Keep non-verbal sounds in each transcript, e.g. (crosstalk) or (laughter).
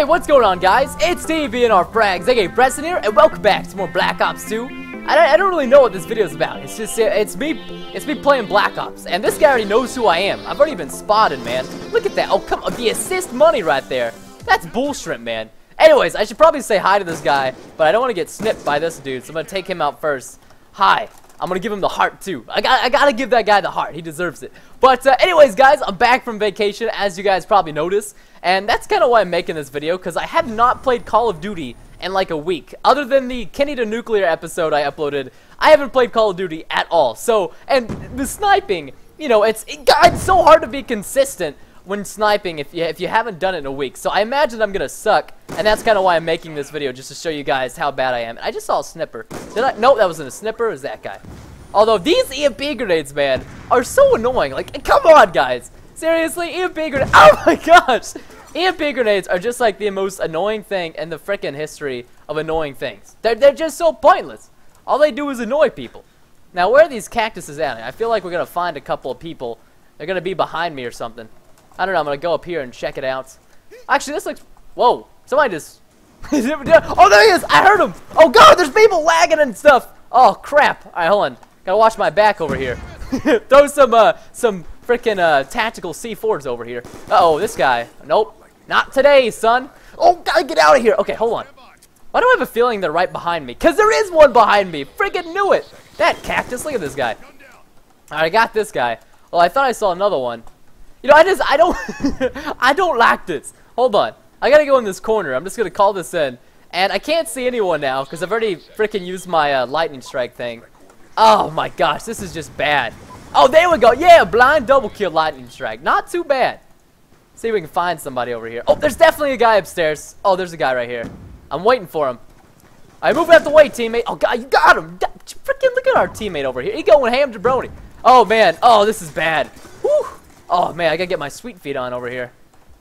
Hey, what's going on, guys? It's TBNRFrags, aka Preston here, and welcome back to more Black Ops 2. I don't, I don't really know what this video is about. It's just, it's me, it's me playing Black Ops, and this guy already knows who I am. I've already been spotted, man. Look at that. Oh, come on, the assist money right there. That's bullshit, man. Anyways, I should probably say hi to this guy, but I don't want to get snipped by this dude, so I'm gonna take him out first. Hi. I'm gonna give him the heart too. I got I gotta give that guy the heart. He deserves it. But uh, anyways, guys, I'm back from vacation, as you guys probably noticed, and that's kind of why I'm making this video because I have not played Call of Duty in like a week. Other than the Kenny to Nuclear episode I uploaded, I haven't played Call of Duty at all. So, and the sniping, you know, it's it, it's so hard to be consistent when sniping if you, if you haven't done it in a week. So I imagine I'm going to suck, and that's kind of why I'm making this video, just to show you guys how bad I am. I just saw a snipper. Did I? Nope, that wasn't a snipper. It was that guy. Although these EMP grenades, man, are so annoying. Like, come on, guys. Seriously, EMP grenades. (laughs) Oh my gosh. EMP grenades are just like the most annoying thing in the freaking history of annoying things. They're, they're just so pointless. All they do is annoy people. Now, where are these cactuses at? I feel like we're going to find a couple of people. They're going to be behind me or something. I don't know. I'm going to go up here and check it out. Actually, this looks... Whoa. Somebody just... (laughs) oh, there he is. I heard him. Oh, God. There's people lagging and stuff. Oh, crap. All right, hold on. Gotta watch my back over here. (laughs) Throw some, uh, some freaking, uh, tactical C4s over here. Uh-oh, this guy. Nope. Not today, son. Oh, gotta get out of here. Okay, hold on. Why do I have a feeling they're right behind me? Because there is one behind me. Freaking knew it. That cactus. Look at this guy. Alright, I got this guy. Well, I thought I saw another one. You know, I just, I don't, (laughs) I don't like this. Hold on. I gotta go in this corner. I'm just gonna call this in. And I can't see anyone now because I've already freaking used my uh, lightning strike thing. Oh my gosh, this is just bad. Oh, there we go. Yeah, blind double kill lightning strike. Not too bad. See if we can find somebody over here. Oh, there's definitely a guy upstairs. Oh, there's a guy right here. I'm waiting for him. All right, move out the way, teammate. Oh, God, you got him. Freaking look at our teammate over here. He going ham jabroni. Oh, man. Oh, this is bad. Whew. Oh, man, I got to get my sweet feet on over here.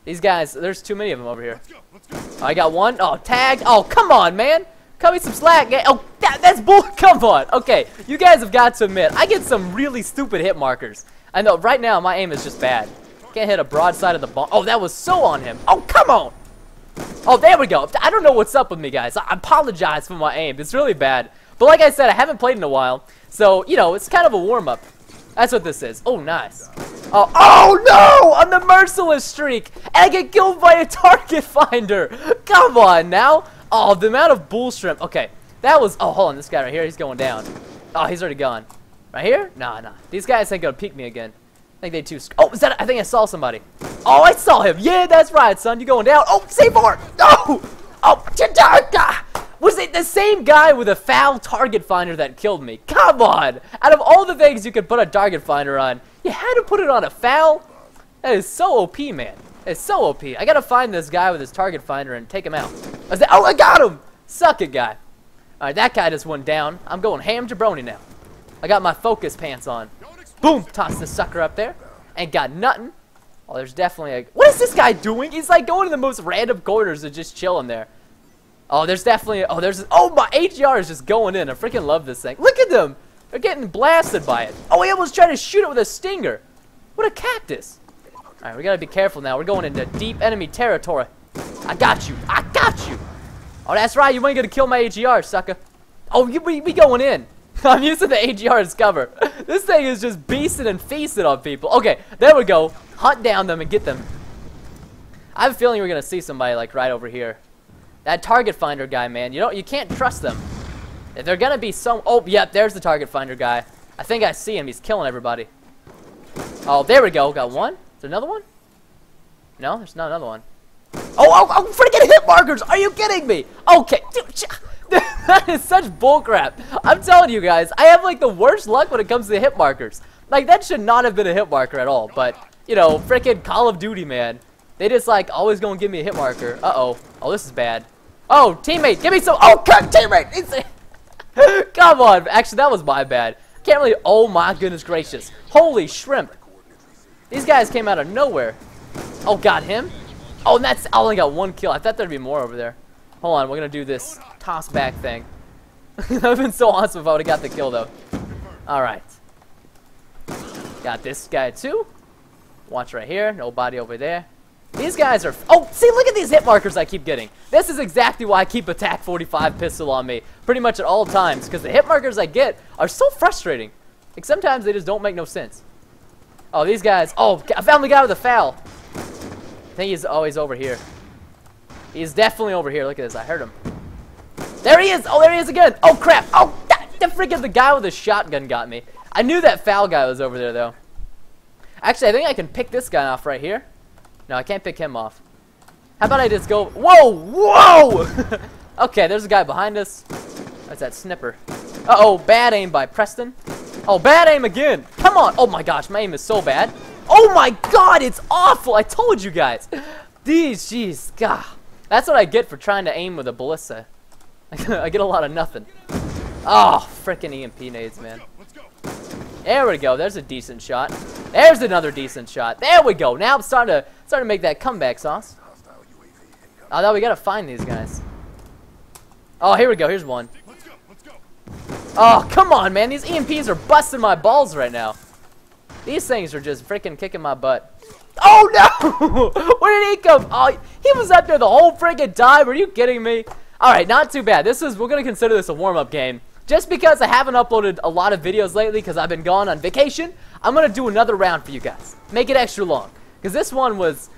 These guys, there's too many of them over here. Let's go, let's go. I got one. Oh, tag. Oh, come on, man. Cut me some slack. Oh, that, that's bull. (laughs) Come on. Okay, you guys have got to admit, I get some really stupid hit markers. I know, right now, my aim is just bad. Can't hit a broadside of the bomb. Oh, that was so on him. Oh, come on. Oh, there we go. I don't know what's up with me, guys. I apologize for my aim. It's really bad. But like I said, I haven't played in a while. So, you know, it's kind of a warm-up. That's what this is. Oh, nice. Oh, oh no! On the merciless streak! And I get killed by a target (laughs) finder! Come on now! Oh, the amount of bull shrimp. Okay, that was... Oh, hold on. This guy right here, he's going down. Oh, he's already gone. Right here? Nah, nah. These guys ain't gonna peek me again. I think they too... Oh, is that... I think I saw somebody. Oh, I saw him. Yeah, that's right, son. You going down. Oh, save it. No! Oh, was it the same guy with a FAL target finder that killed me? Come on! Out of all the things you could put a target finder on, you had to put it on a FAL? That is so OP, man. It's so OP. I gotta find this guy with his target finder and take him out. I said, oh, I got him! Suck it, guy. Alright, that guy just went down. I'm going ham jabroni now. I got my focus pants on. Boom! Toss this sucker up there. Ain't got nothing. Oh, there's definitely a... What is this guy doing? He's like going to the most random corners and just chilling there. Oh, there's definitely... Oh, there's... Oh, my AGR is just going in. I freaking love this thing. Look at them! They're getting blasted by it. Oh, he almost tried to shoot it with a stinger. What a cactus. Alright, we gotta be careful now. We're going into deep enemy territory. I got you. I got you. Oh, that's right. You ain't gonna kill my AGR, sucker. Oh, we, we going in. (laughs) I'm using the AGR as cover. (laughs) This thing is just beasting and feasting on people. Okay, there we go. Hunt down them and get them. I have a feeling we're gonna see somebody like right over here. That target finder guy, man. You don't. You can't trust them. If they're gonna be some. Oh, yep. There's the target finder guy. I think I see him. He's killing everybody. Oh, there we go. Got one. Is there another one? No, there's not another one. Oh, oh, oh, freaking hit markers! Are you kidding me? Okay, (laughs) that is such bullcrap. I'm telling you guys, I have like the worst luck when it comes to hit markers. Like that should not have been a hit marker at all. But you know, freaking Call of Duty, man. They just like always gonna give me a hit marker. Uh oh. Oh, this is bad. Oh, teammate, give me some. Oh, cut, teammate. (laughs) Come on. Actually, that was my bad. Can't really. Oh my goodness gracious. Holy shrimp. These guys came out of nowhere. Oh, got him? Oh, and that's I only got one kill. I thought there'd be more over there. Hold on, we're gonna do this toss back thing. (laughs) that would've been so awesome if I would've got the kill though. Alright. Got this guy too. Watch right here. Nobody over there. These guys are... Oh, see, look at these hit markers I keep getting. This is exactly why I keep a TAC 45 pistol on me pretty much at all times, because the hit markers I get are so frustrating. Like, sometimes they just don't make no sense. Oh, these guys... Oh, I found the guy with the FAL. I think he's oh, always over here. He's definitely over here. Look at this. I heard him. There he is. Oh, there he is again. Oh, crap. Oh, that, the freaking the guy with the shotgun got me. I knew that FAL guy was over there, though. Actually, I think I can pick this guy off right here. No, I can't pick him off. How about I just go... Whoa! Whoa! (laughs) okay, there's a guy behind us. That's that snipper. Uh-oh, bad aim by Preston. Oh, bad aim again. Come on. Oh, my gosh, my aim is so bad. Oh, my God, it's awful. I told you guys. (laughs) These, jeez, God. That's what I get for trying to aim with a ballista. (laughs) I get a lot of nothing. Ah, oh, freaking EMP nades, man. There we go. There's a decent shot. There's another decent shot. There we go. Now I'm starting to starting to make that comeback sauce. Oh, now we gotta find these guys. Oh, here we go. Here's one. Oh, come on, man. These EMPs are busting my balls right now. These things are just freaking kicking my butt. Oh, no! (laughs) Where did he come? Oh, he was up there the whole freaking time. Are you kidding me? All right, not too bad. This is We're going to consider this a warm-up game. Just because I haven't uploaded a lot of videos lately because I've been gone on vacation, I'm going to do another round for you guys. Make it extra long. Because this one was,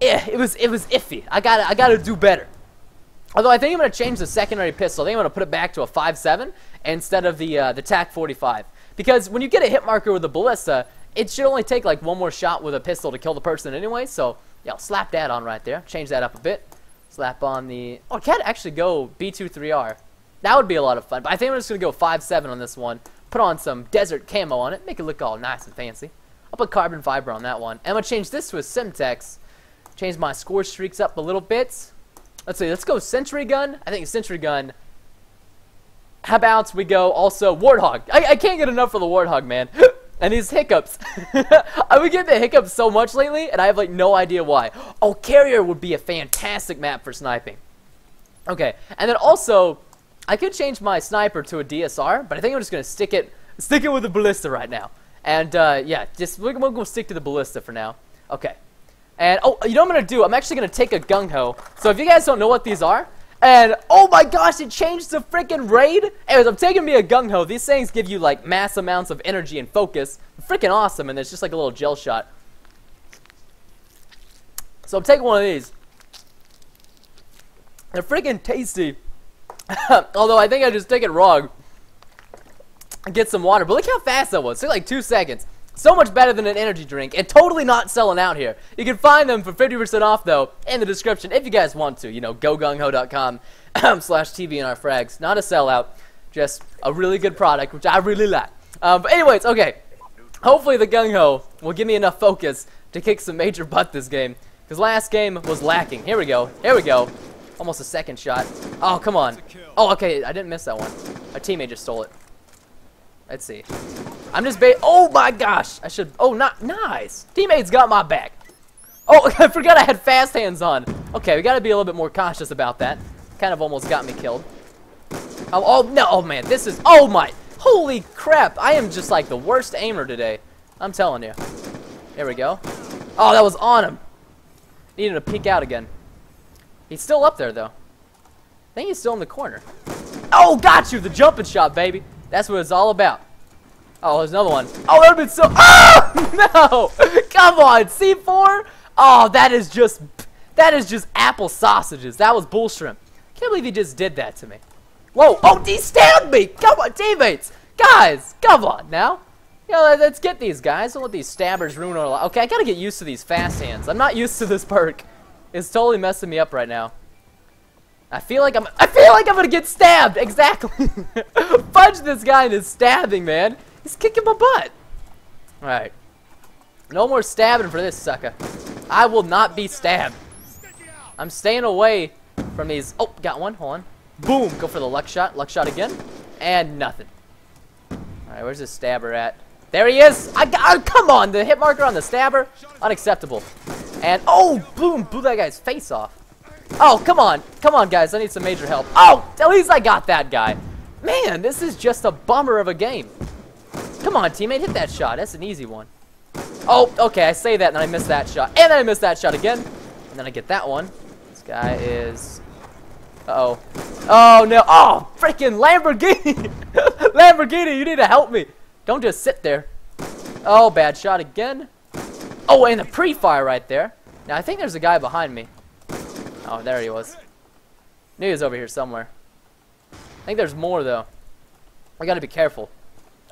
eh, it was, it was iffy. I gotta I gotta do better. Although I think I'm to change the secondary pistol. I think I'm to put it back to a 5.7 instead of the, uh, the TAC 45. Because when you get a hit marker with a ballista, it should only take like one more shot with a pistol to kill the person anyway. So, yeah, I'll slap that on right there. Change that up a bit. Slap on the... Oh, I can't actually go B23R. That would be a lot of fun. But I think I'm just to go 5.7 on this one. Put on some desert camo on it. Make it look all nice and fancy. I'll put carbon fiber on that one. I'm going to change this to a Semtex. Change my score streaks up a little bit. Let's see. Let's go Sentry Gun. I think Sentry Gun. How about we go also Warthog? I, I can't get enough for the Warthog, man. (gasps) and these hiccups. (laughs) I've been getting the hiccups so much lately, and I have like no idea why. Oh, Carrier would be a fantastic map for sniping. Okay, and then also, I could change my sniper to a DSR, but I think I'm just gonna stick it, stick it with the ballista right now. And uh, yeah, just we're, we're gonna stick to the ballista for now. Okay. And oh, you know what I'm gonna do? I'm actually gonna take a gung ho. So if you guys don't know what these are, and oh my gosh, it changed the freaking raid. Anyways, I'm taking me a gung ho. These things give you like mass amounts of energy and focus. Freaking awesome, and it's just like a little gel shot. So I'm taking one of these. They're freaking tasty. (laughs) Although I think I just take it wrong. Get some water. But look how fast that was. It took like two seconds. So much better than an energy drink. And totally not selling out here. You can find them for 50% off, though, in the description if you guys want to. You know, gogungho.com (clears throat) slash TBNRFrags. Not a sellout. Just a really good product, which I really like. Um, but anyways, okay. Hopefully the gung ho will give me enough focus to kick some major butt this game. Because last game was lacking. Here we go. Here we go. Almost a second shot. Oh, come on. Oh, okay. I didn't miss that one. My teammate just stole it. Let's see. I'm just ba- Oh my gosh. I should- Oh, not nice. Teammates got my back. Oh, (laughs) I forgot I had fast hands on. Okay, we gotta be a little bit more cautious about that. Kind of almost got me killed. Oh, oh no. Oh man, this is- Oh my. Holy crap. I am just like the worst aimer today. I'm telling you. There we go. Oh, that was on him. Needed to peek out again. He's still up there, though. I think he's still in the corner. Oh, got you! The jumping shot, baby. That's what it's all about. Oh, there's another one. Oh, that would have been so... Oh, (laughs) no! Come on, C4? Oh, that is just... That is just apple sausages. That was bull shrimp. Can't believe he just did that to me. Whoa! Oh, he stabbed me! Come on, teammates! Guys, come on now. You know, let's get these guys. Don't let these stabbers ruin our life. Okay, I gotta get used to these fast hands. I'm not used to this perk. It's totally messing me up right now. I feel like I'm I feel like I'm gonna get stabbed! Exactly! (laughs) Fudge this guy into stabbing, man! He's kicking my butt! Alright. No more stabbing for this sucker. I will not be stabbed. I'm staying away from these oh got one, hold on. Boom! Go for the luck shot, luck shot again. And nothing. Alright, where's this stabber at? There he is! I got oh, come on! The hit marker on the stabber? Unacceptable. And, oh, boom, blew that guy's face off. Oh, come on. Come on, guys. I need some major help. Oh, at least I got that guy. Man, this is just a bummer of a game. Come on, teammate. Hit that shot. That's an easy one. Oh, okay. I say that, and I miss that shot. And then I miss that shot again. And then I get that one. This guy is... Uh-oh. Oh, no. Oh, freaking Lamborghini! (laughs) Lamborghini, you need to help me. Don't just sit there. Oh, bad shot again. Oh, and the pre-fire right there. Now, I think there's a guy behind me. Oh, there he was. Knew he was over here somewhere. I think there's more, though. We gotta be careful.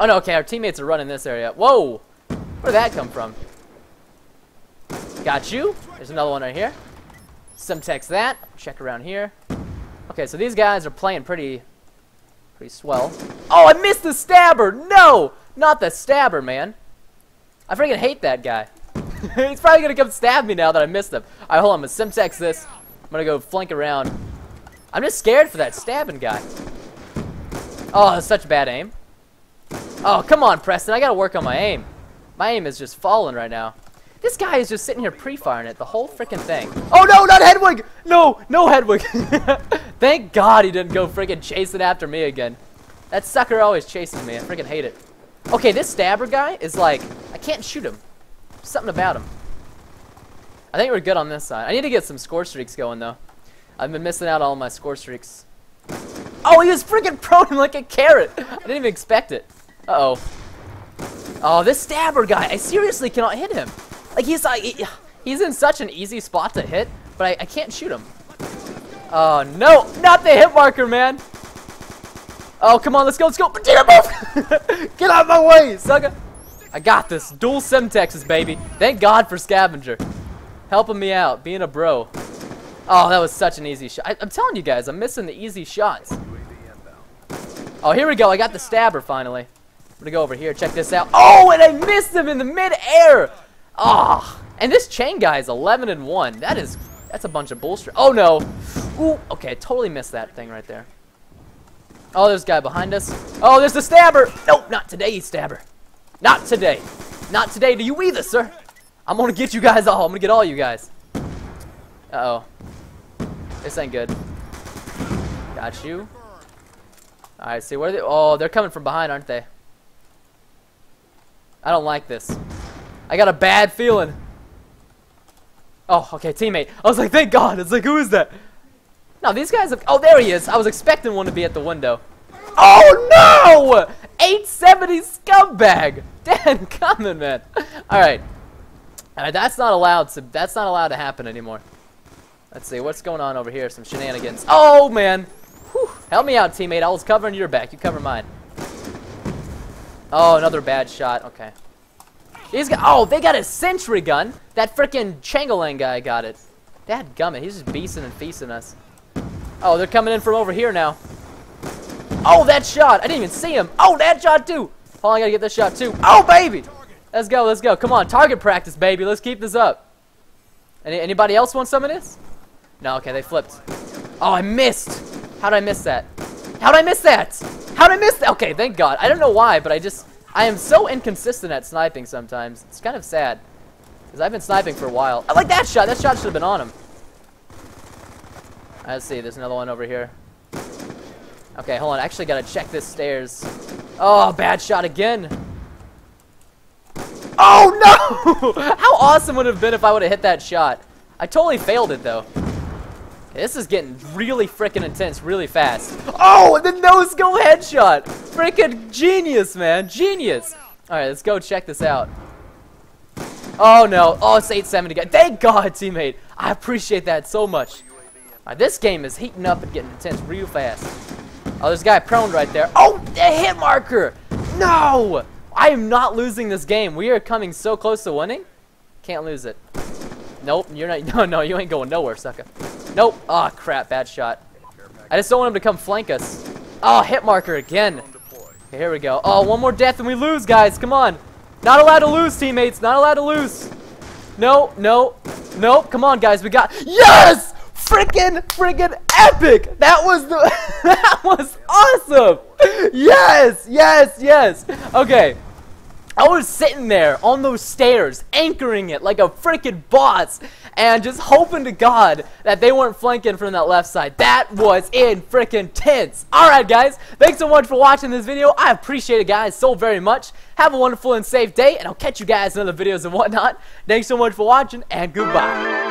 Oh, no, okay, our teammates are running this area. Whoa! Where did that come from? Got you. There's another one right here. Semtex that. Check around here. Okay, so these guys are playing pretty, pretty swell. Oh, I missed the stabber! No! Not the stabber, man. I freaking hate that guy. (laughs) He's probably gonna come stab me now that I missed him. Alright, hold on, I'm gonna Semtex this. I'm gonna go flank around. I'm just scared for that stabbing guy. Oh, that's such bad aim. Oh, come on, Preston. I gotta work on my aim. My aim is just falling right now. This guy is just sitting here pre-firing it, the whole freaking thing. Oh, no, not Hedwig! No, no Hedwig. (laughs) Thank God he didn't go freaking chasing after me again. That sucker always chases me. I freaking hate it. Okay, this stabber guy is like, I can't shoot him. Something about him. I think we're good on this side. I need to get some score streaks going, though. I've been missing out on all my score streaks. Oh, he was freaking prone (laughs) like a carrot. I didn't even expect it. Uh-oh. Oh, this stabber guy. I seriously cannot hit him. Like, he's uh, like, he's in such an easy spot to hit, but I, I can't shoot him. Oh, no. Not the hit marker, man. Oh, come on. Let's go. Let's go. Get (laughs) Get out of my way, sucker. I got this. Dual Semtexes, baby. Thank God for Scavenger. Helping me out. Being a bro. Oh, that was such an easy shot. I, am telling you guys, I'm missing the easy shots. Oh, here we go. I got the stabber finally. I'm gonna go over here. Check this out. Oh, and I missed him in the mid-air. Ah, oh, and this chain guy is 11 and one. That is, that's a bunch of bullshit. Oh no. Ooh, okay, I totally missed that thing right there. Oh, there's a guy behind us. Oh, there's the stabber. Nope, not today, stabber. Not today. Not today. Do you either, sir? I'm gonna get you guys all. I'm gonna get all you guys. Uh oh. This ain't good. Got you. Alright, see where they oh they're coming from behind, aren't they? I don't like this. I got a bad feeling. Oh, okay, teammate. I was like, thank God. It's like, who is that? No, these guys have, oh, there he is. I was expecting one to be at the window. Oh, no! 870 scumbag. (laughs) Dan coming, man. All right. That's not allowed to, that's not allowed to happen anymore. Let's see, what's going on over here? Some shenanigans. Oh, man. Whew. Help me out, teammate. I was covering your back. You cover mine. Oh, another bad shot. Okay. These guys, oh, they got a sentry gun. That freaking Changeling guy got it. Dad gummit, he's just beasting and feasting us. Oh, they're coming in from over here now. Oh, that shot. I didn't even see him. Oh, that shot too. Oh, I gotta get this shot too. Oh, baby. Let's go, let's go. Come on, target practice, baby. Let's keep this up. Any, anybody else want some of this? No, okay, they flipped. Oh, I missed. How did I miss that? How did I miss that? How did I miss that? Okay, thank God. I don't know why, but I just... I am so inconsistent at sniping sometimes. It's kind of sad. Because I've been sniping for a while. I like that shot. That shot should have been on him. Let's see. There's another one over here. Okay, hold on. I actually got to check this stairs. Oh, bad shot again. Oh, no! (laughs) How awesome would have been if I would have hit that shot? I totally failed it, though. This is getting really freaking intense really fast. Oh, and the no-go headshot! Freaking genius, man. Genius. All right, let's go check this out. Oh, no. Oh, it's 870 guy. Thank God, teammate. I appreciate that so much. Right, this game is heating up and getting intense real fast. Oh, there's a guy prone right there. Oh, the hit marker! No! I am not losing this game. We are coming so close to winning. Can't lose it. Nope, you're not. (laughs) No, no, you ain't going nowhere, sucker. Nope. Oh, crap. Bad shot. I just don't want him to come flank us. Oh, hit marker again. Okay, here we go. Oh, one more death and we lose, guys. Come on. Not allowed to lose, teammates. Not allowed to lose. No, no, no. Come on, guys. We got. Yes! Freaking, freaking epic! That was the. (laughs) that was awesome! Yes, yes, yes. Okay. I was sitting there on those stairs, anchoring it like a freaking boss, and just hoping to God that they weren't flanking from that left side. That was in freaking tense. Alright guys, thanks so much for watching this video. I appreciate it guys so very much. Have a wonderful and safe day, and I'll catch you guys in other videos and whatnot. Thanks so much for watching, and goodbye.